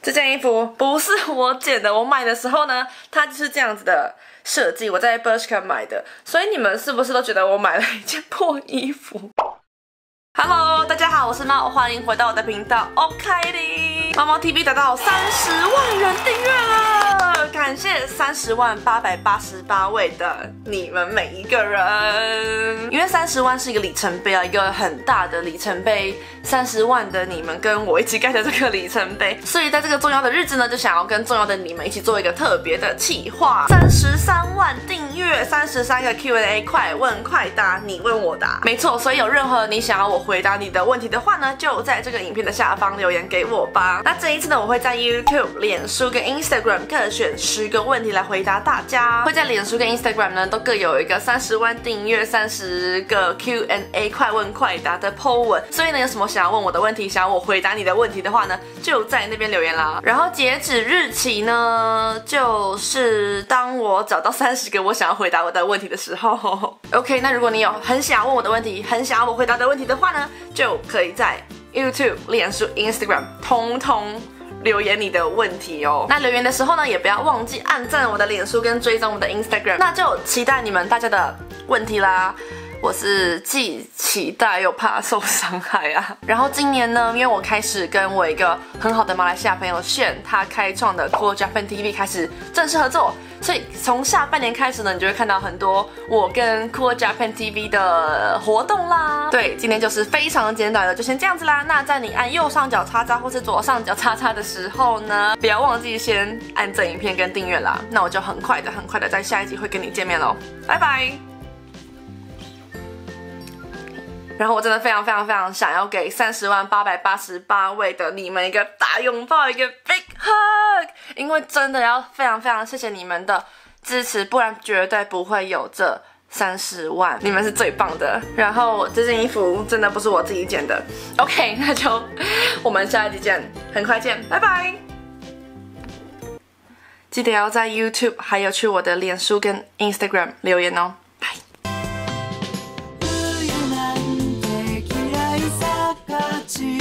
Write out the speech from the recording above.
这件衣服不是我剪的，我买的时候呢，它就是这样子的设计，我在 Bershka 买的，所以你们是不是都觉得我买了一件破衣服？Hello，大家好，我是猫，欢迎回到我的频道，OK 的，猫猫 TV 达到三十万人订阅了，感谢三十万八百八十八位的你们每一个人，因为三十万是一个里程碑啊，一个很大的里程碑。三十万的你们跟我一起盖的这个里程碑，所以在这个重要的日子呢，就想要跟重要的你们一起做一个特别的企划。三十三万订阅，三十三个 Q&A，快问快答，你问我答。没错，所以有任何你想要我回答你的问题的话呢，就在这个影片的下方留言给我吧。那这一次呢，我会在 YouTube、脸书跟 Instagram 各选十个问题来回答大家。会在脸书跟 Instagram 呢，都各有一个三十万订阅、三十个 Q&A，快问快答的 po 文。所以呢，有什么想想要问我的问题，想要我回答你的问题的话呢，就在那边留言啦。然后截止日期呢，就是当我找到三十个我想要回答我的问题的时候。OK，那如果你有很想要问我的问题，很想要我回答的问题的话呢，就可以在 YouTube、脸书、Instagram 通通留言你的问题哦。那留言的时候呢，也不要忘记按赞我的脸书跟追踪我的 Instagram。那就期待你们大家的问题啦。我是既期待又怕受伤害啊。然后今年呢，因为我开始跟我一个很好的马来西亚朋友炫，他开创的 Cool Japan TV 开始正式合作，所以从下半年开始呢，你就会看到很多我跟 Cool Japan TV 的活动啦。对，今天就是非常简短的，就先这样子啦。那在你按右上角叉叉或是左上角叉叉的时候呢，不要忘记先按这影片跟订阅啦。那我就很快的、很快的在下一集会跟你见面喽，拜拜。然后我真的非常非常非常想要给三十万八百八十八位的你们一个大拥抱，一个 big hug，因为真的要非常非常谢谢你们的支持，不然绝对不会有这三十万，你们是最棒的。然后这件衣服真的不是我自己剪的，OK，那就我们下一集见，很快见，拜拜。记得要在 YouTube 还有去我的脸书跟 Instagram 留言哦。to